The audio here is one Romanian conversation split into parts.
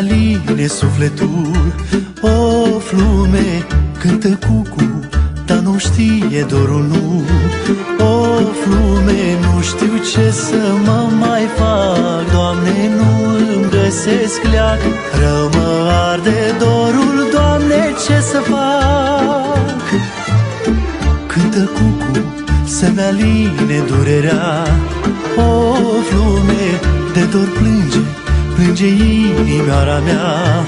aline sufletul O flume cântă cucu, dar nu știe dorul nu. O flume, nu știu ce să mă mai fac Doamne, nu îmi găsesc leac. Rău mă arde dorul, Doamne, ce să fac? Cântă cucu, să-mi aline durerea. O flume de dor plânge plânge inimioara mea.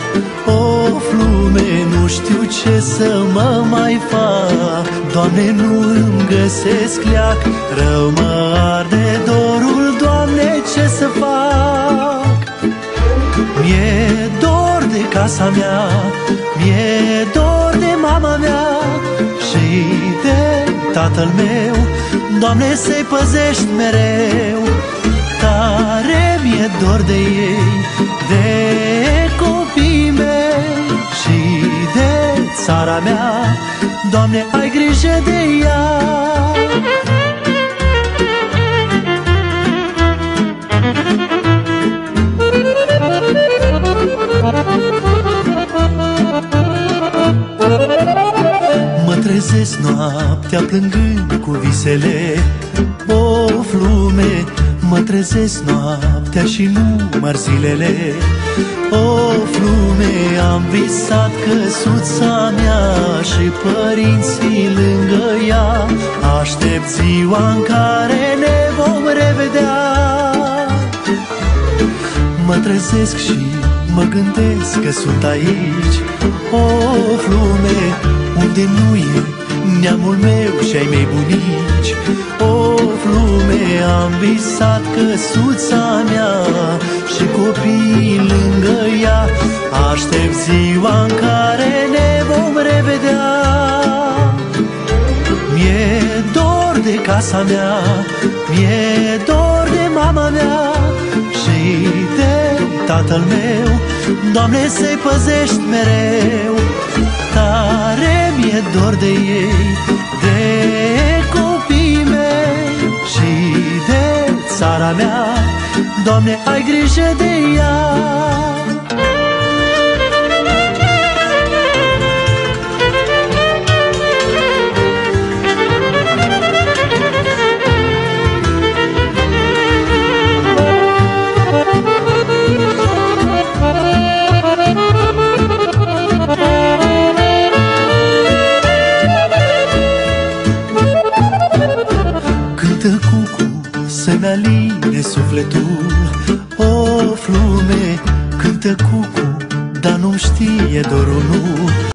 O flume, nu știu ce să mă mai fac. Doamne, nu îmi găsesc leac. Rău mă arde dorul, Doamne, ce să fac? Mi-e dor de casa mea Mi-e dor de mama mea Și de tatăl meu. Doamne, să-i păzești mereu Tare mi-e dor de ei De copii mei Și de țara mea. Doamne, ai grijă de ea. Mă trezesc noaptea plângând cu visele O flume. Mă trezesc noaptea și număr zilele. O flume am visat căsuța mea Și părinții lângă ea. Aștept ziua în care ne vom revedea. Mă trezesc și mă gândesc că sunt aici. O flume unde nu e neamul meu și ai mei bunici. O flume am visat căsuța mea Și copiii lângă ea. Aștept ziua în care ne vom revedea. Mi-e dor de casa mea Mi-e dor de mama mea Și de tatăl meu. Doamne, să-i păzești mereu Tare mi-e dor de ei țara mea. Doamne, ai grijă de ea să-mi aline sufletul O flume cântă cucu Dar nu știe dorul nu